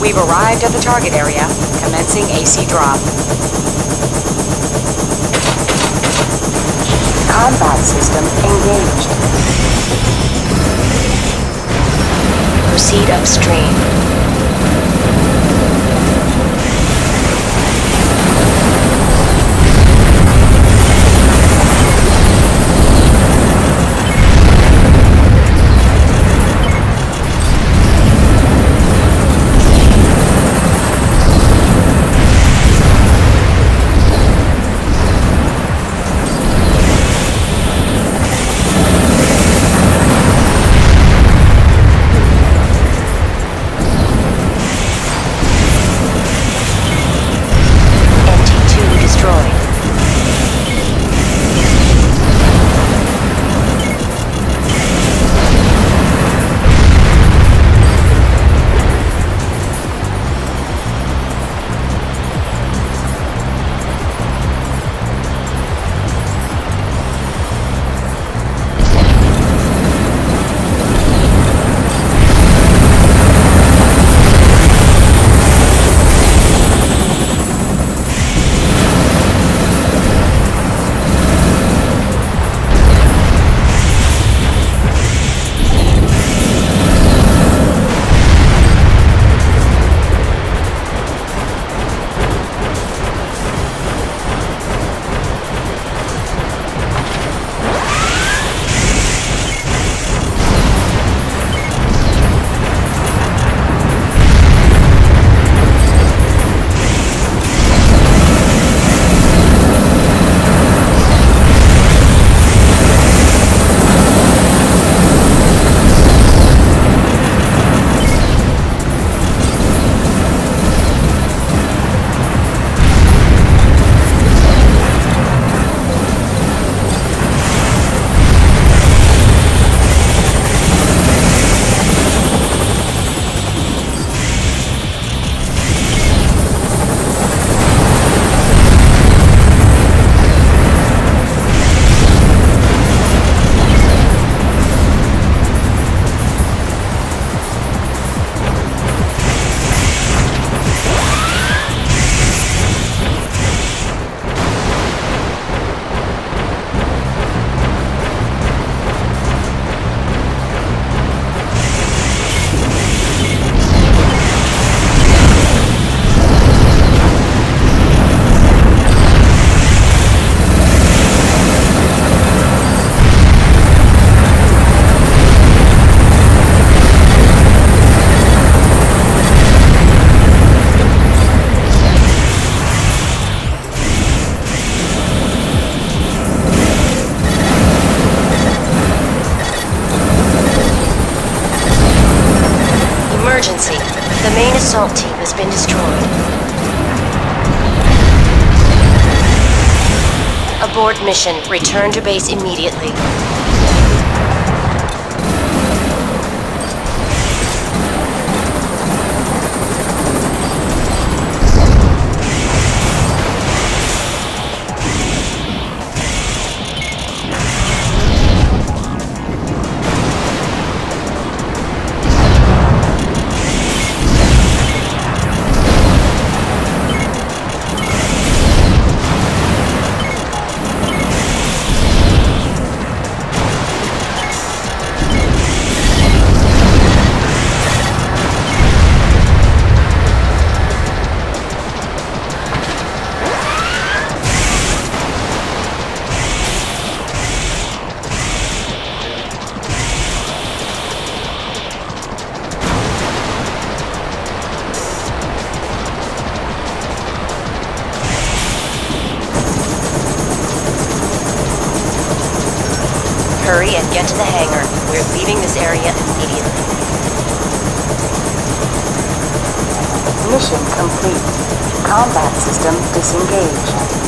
We've arrived at the target area, commencing AC drop. Combat system engaged. Proceed upstream. Assault team has been destroyed. Abort mission. Return to base immediately. Hurry and get to the hangar. We're leaving this area immediately. Mission complete. Combat system disengaged.